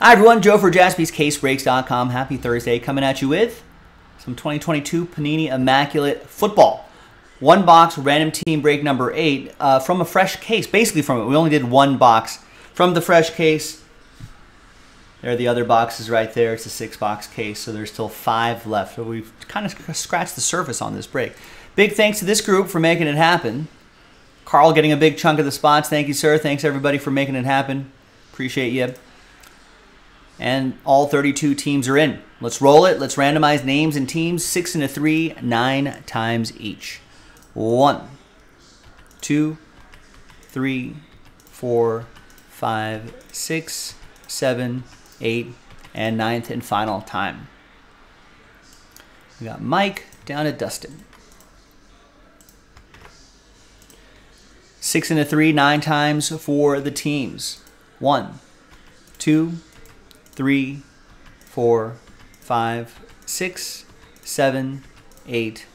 Hi, everyone. Joe for jaspyscasebreaks.com. Happy Thursday. Coming at you with some 2022 Panini Immaculate Football. One box, random team break number eight uh, from a fresh case. Basically, from it. We only did one box from the fresh case. There are the other boxes right there. It's a six box case, so there's still five left. So we've kind of scratched the surface on this break. Big thanks to this group for making it happen. Carl getting a big chunk of the spots. Thank you, sir. Thanks, everybody, for making it happen. Appreciate you and all 32 teams are in. Let's roll it. Let's randomize names and teams. Six and a three, nine times each. One, two, three, four, five, six, seven, eight, and ninth and final time. We got Mike down to Dustin. Six and a three, nine times for the teams. One, two, three, four, five, six, seven, eight,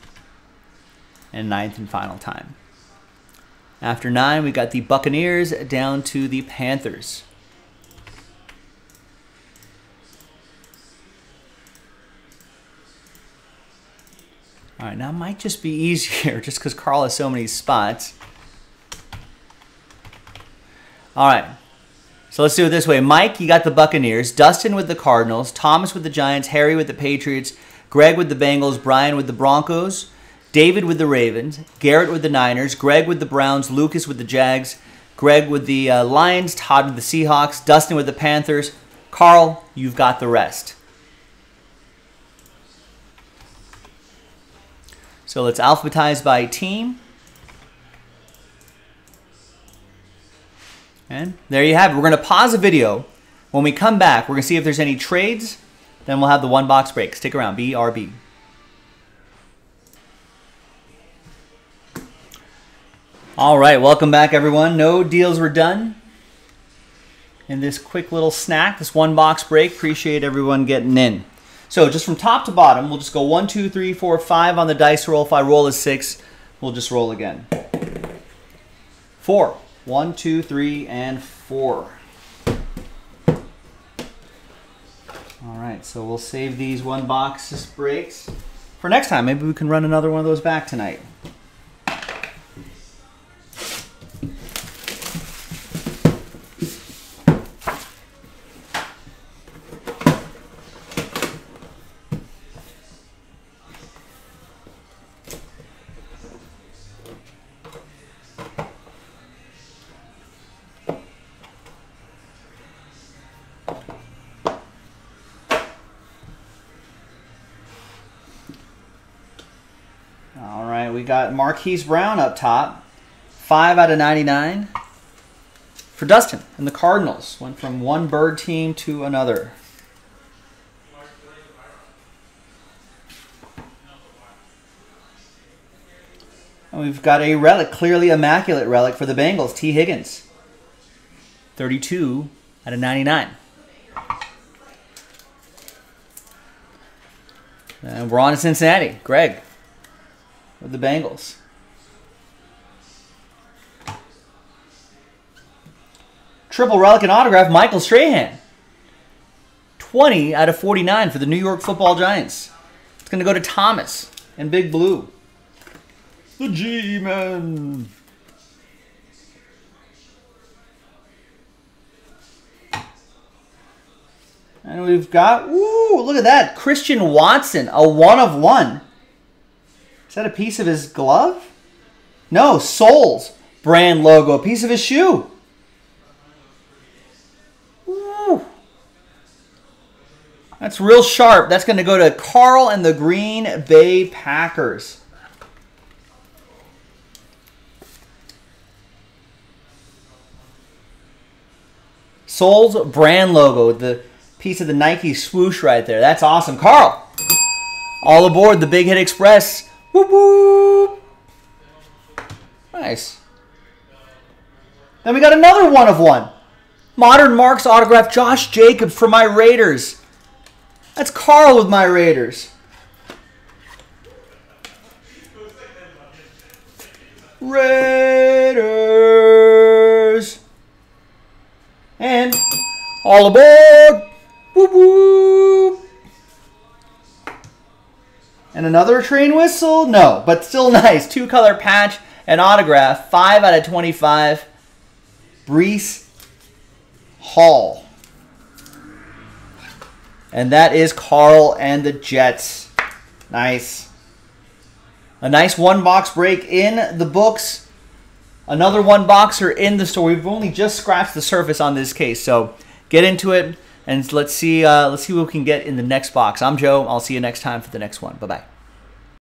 and ninth and final time. After nine, we got the Buccaneers down to the Panthers. All right, now it might just be easier just because Carl has so many spots. All right, so let's do it this way. Mike, you got the Buccaneers. Dustin with the Cardinals. Thomas with the Giants. Harry with the Patriots. Greg with the Bengals. Brian with the Broncos. David with the Ravens. Garrett with the Niners. Greg with the Browns. Lucas with the Jags. Greg with the uh, Lions. Todd with the Seahawks. Dustin with the Panthers. Carl, you've got the rest. So let's alphabetize by team. And there you have it. We're going to pause the video. When we come back, we're going to see if there's any trades. Then we'll have the one box break. Stick around. BRB. All right, welcome back, everyone. No deals were done in this quick little snack, this one box break. Appreciate everyone getting in. So just from top to bottom, we'll just go one, two, three, four, five on the dice roll. If I roll a six, we'll just roll again. Four. One, two, three, and four. All right, so we'll save these one box breaks for next time. Maybe we can run another one of those back tonight. We got Marquise Brown up top. 5 out of 99 for Dustin. And the Cardinals went from one bird team to another. And we've got a relic, clearly immaculate relic for the Bengals, Tee Higgins. 32 out of 99. And we're on to Cincinnati. Greg with the Bengals. Triple relic and autograph, Michael Strahan. 20 out of 49 for the New York football Giants. It's going to go to Thomas and Big Blue. The G-Men. And we've got, ooh, look at that. Christian Watson, a one of one. Is that a piece of his glove? No, Soles brand logo, a piece of his shoe. Ooh. That's real sharp. That's going to go to Carl and the Green Bay Packers. Soles brand logo, the piece of the Nike swoosh right there. That's awesome. Carl, all aboard the Big Hit Express. Whoop whoop. Nice. Then we got another one of one. Modern Marks autograph Josh Jacobs for my Raiders. That's Carl with my Raiders. Raiders. And all aboard. Whoop whoop. And another train whistle? No, but still nice. Two color patch and autograph. 5 out of 25. Breece Hall. And that is Carl and the Jets. Nice. A nice one box break in the books. Another one boxer in the store. We've only just scratched the surface on this case, so get into it and let's see. Uh, let's see what we can get in the next box. I'm Joe. I'll see you next time for the next one. Bye bye.